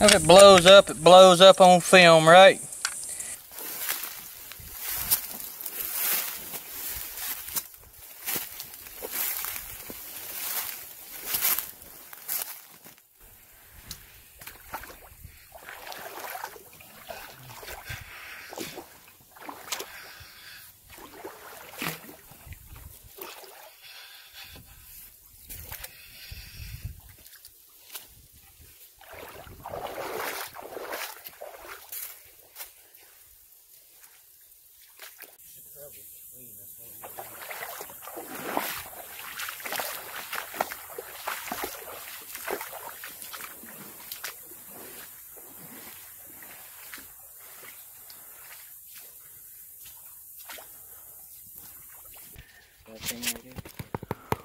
If it blows up, it blows up on film, right?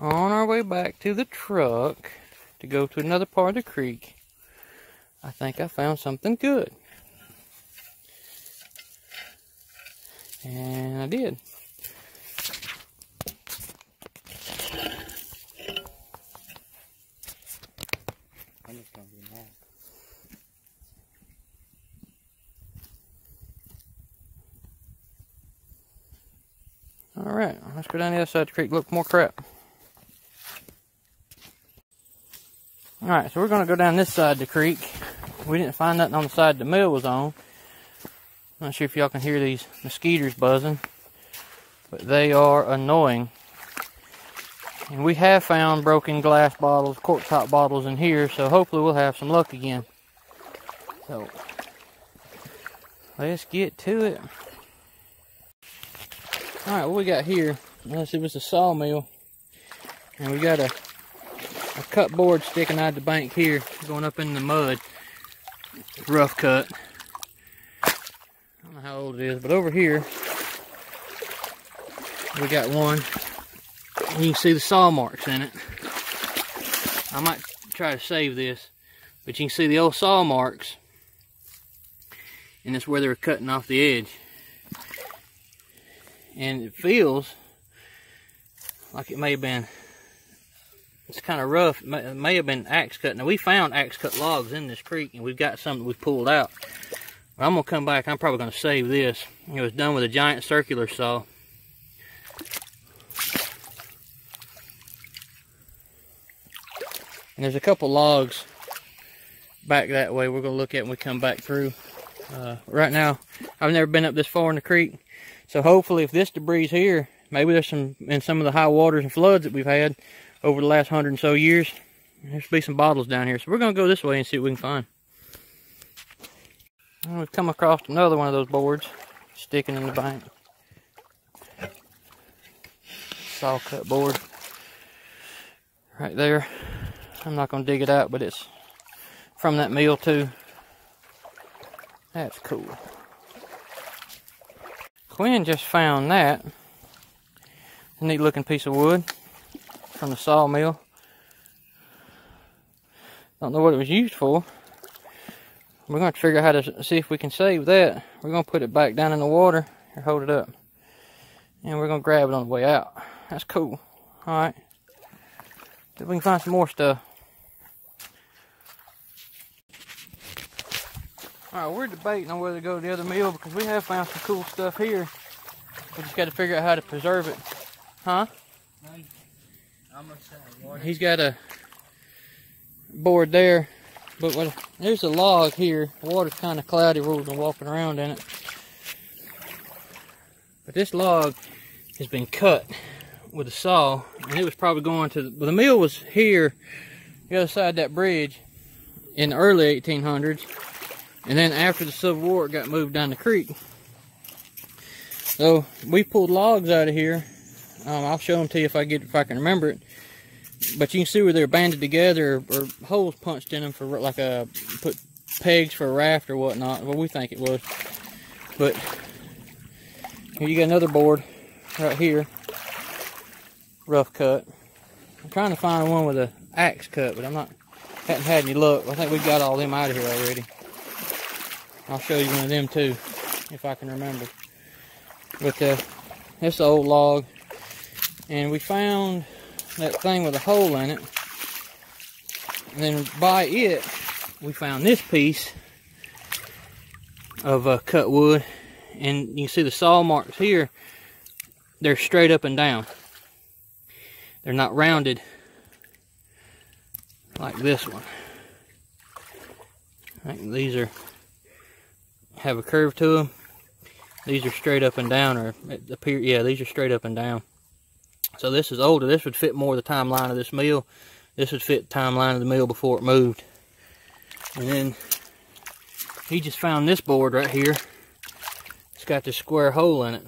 On our way back to the truck to go to another part of the creek, I think I found something good. And I did. Alright, let's go down the other side of the creek look for more crap. Alright, so we're going to go down this side of the creek. We didn't find nothing on the side the mill was on. Not sure if y'all can hear these mosquitoes buzzing, but they are annoying. And we have found broken glass bottles, cork top bottles in here, so hopefully we'll have some luck again. So, let's get to it. Alright, what we got here, let's see, it's a sawmill. And we got a, a cut board sticking out the bank here, going up in the mud. Rough cut. I don't know how old it is, but over here, we got one. You can see the saw marks in it. I might try to save this, but you can see the old saw marks. And that's where they were cutting off the edge and it feels like it may have been it's kind of rough. It may, it may, have been axe cut. Now we found axe cut logs in this creek and we've got some that we pulled out. But i'm gonna come back i'm probably gonna save this. It was done with a giant circular saw. And there's a couple logs back that way we're gonna look at when we come back through. Uh, right now i've never been up this far in the creek so hopefully if this debris is here, maybe there's some, in some of the high waters and floods that we've had over the last hundred and so years, there's be some bottles down here. So we're going to go this way and see what we can find. And we've come across another one of those boards sticking in the bank. Saw cut board. Right there. I'm not going to dig it out, but it's from that mill too. That's cool. Quinn just found that. A neat looking piece of wood from the sawmill. Don't know what it was used for. We're going to figure out how to see if we can save that. We're going to put it back down in the water. Here, hold it up. And we're going to grab it on the way out. That's cool. Alright. If we can find some more stuff. Alright, we're debating on whether to go to the other mill because we have found some cool stuff here. We just got to figure out how to preserve it. Huh? He's got a board there, but there's a log here. The water's kind of cloudy we've been walking around in it. But this log has been cut with a saw, and it was probably going to the, well, the mill was here, the other side of that bridge, in the early 1800s. And then after the Civil War, it got moved down the creek. So we pulled logs out of here. Um, I'll show them to you if I get if I can remember it. But you can see where they're banded together or, or holes punched in them for like a put pegs for a raft or whatnot. Well, we think it was. But here you got another board right here, rough cut. I'm trying to find one with an axe cut, but I'm not hadn't had any luck. I think we got all them out of here already. I'll show you one of them too, if I can remember. But uh, this old log, and we found that thing with a hole in it. And then by it, we found this piece of uh, cut wood. And you can see the saw marks here. They're straight up and down. They're not rounded like this one. Like these are have a curve to them. These are straight up and down, or appear. Yeah, these are straight up and down. So this is older. This would fit more the timeline of this mill. This would fit the timeline of the mill before it moved. And then he just found this board right here. It's got this square hole in it.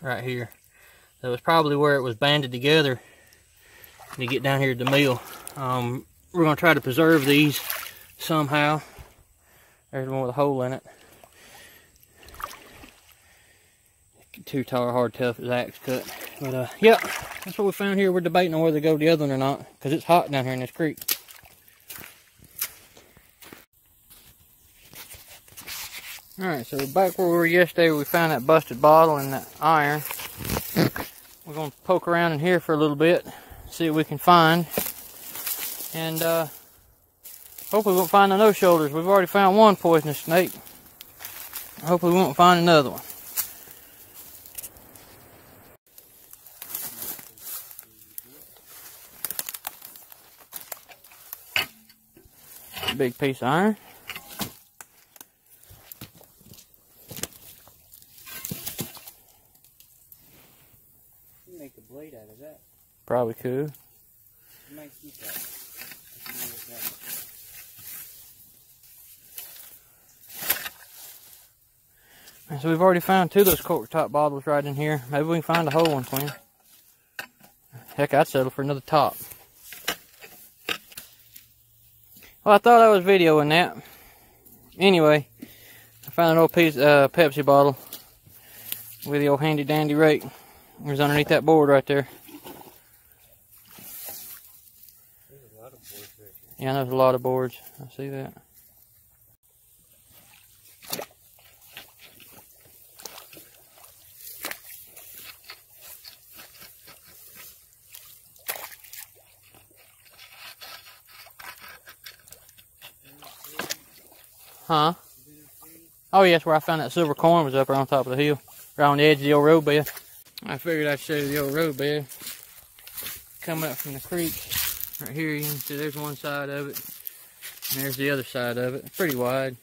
Right here. That was probably where it was banded together to get down here to the mill. Um, we're going to try to preserve these somehow. There's one with a hole in it. Too tall, hard, tough as axe cut. But, uh, yeah, that's what we found here. We're debating on whether to go to the other one or not. Because it's hot down here in this creek. Alright, so back where we were yesterday, we found that busted bottle and that iron. We're to poke around in here for a little bit, see what we can find. And uh, hopefully we won't find no shoulders. We've already found one poisonous snake. Hopefully we won't find another one. Big piece of iron. Make a blade out of that. Probably could. So we've already found two of those cork top bottles right in here. Maybe we can find a whole one, Quinn. Heck, I'd settle for another top. Well, I thought I was videoing that. Anyway, I found an old piece uh, Pepsi bottle with the old handy dandy rake. It was underneath that board right there. Yeah, there's a lot of boards. I see that. Huh? Oh, yes, where I found that silver coin was up on top of the hill. On the edge of the old road bed. I figured I'd show you the old road bed. Coming up from the creek. Right here, you can see there's one side of it. And there's the other side of it. Pretty wide.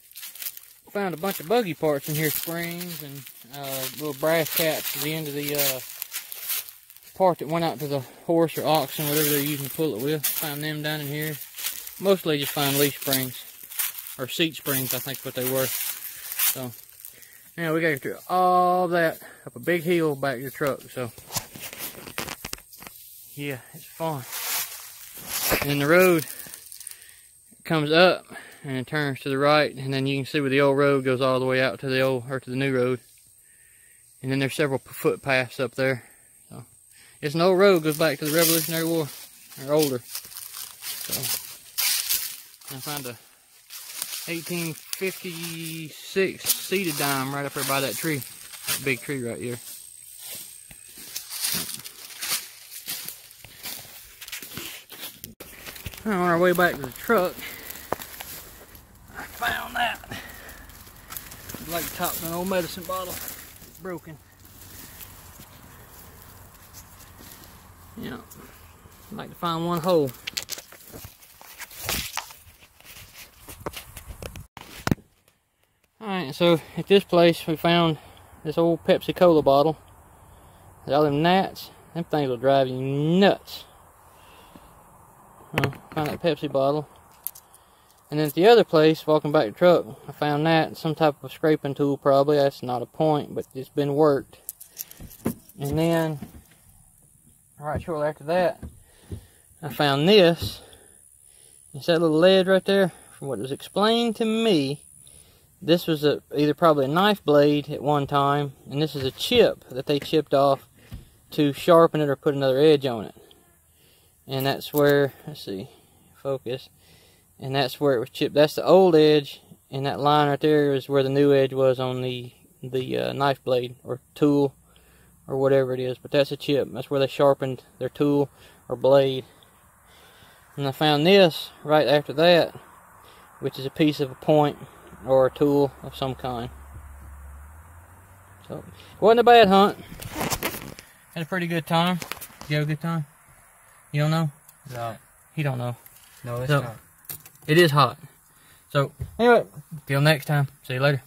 Found a bunch of buggy parts in here, springs and uh, little brass caps at the end of the uh, part that went out to the horse or oxen, whatever they're using to pull it with. Found them down in here. Mostly just find leaf springs. Or seat springs, I think what they were. So, now we got do all that up a big hill back to the truck. So, yeah, it's fun. And the road comes up and it turns to the right and then you can see where the old road goes all the way out to the old or to the new road and then there's several footpaths up there so it's an old road goes back to the revolutionary war or older so i found a 1856 seated dime right up there by that tree that big tree right here on our way back to the truck, I found that. Like the top of an old medicine bottle. It's broken. Yeah. I'd like to find one whole. So at this place we found this old Pepsi Cola bottle. All them gnats, them things will drive you nuts. Found that Pepsi bottle. And then at the other place, walking back the truck, I found that. Some type of scraping tool, probably. That's not a point, but it's been worked. And then, right shortly after that, I found this. It's that little ledge right there. From what was explained to me, this was a, either probably a knife blade at one time, and this is a chip that they chipped off to sharpen it or put another edge on it. And that's where let's see focus. And that's where it was chipped. That's the old edge and that line right there is where the new edge was on the the uh, knife blade or tool or whatever it is. But that's a chip. That's where they sharpened their tool or blade. And I found this right after that, which is a piece of a point or a tool of some kind. So, it wasn't a bad hunt. Had a pretty good time. You have a good time? You don't know? No. He don't know. No, it's So- not. It is hot. So, anyway, till next time. See you later.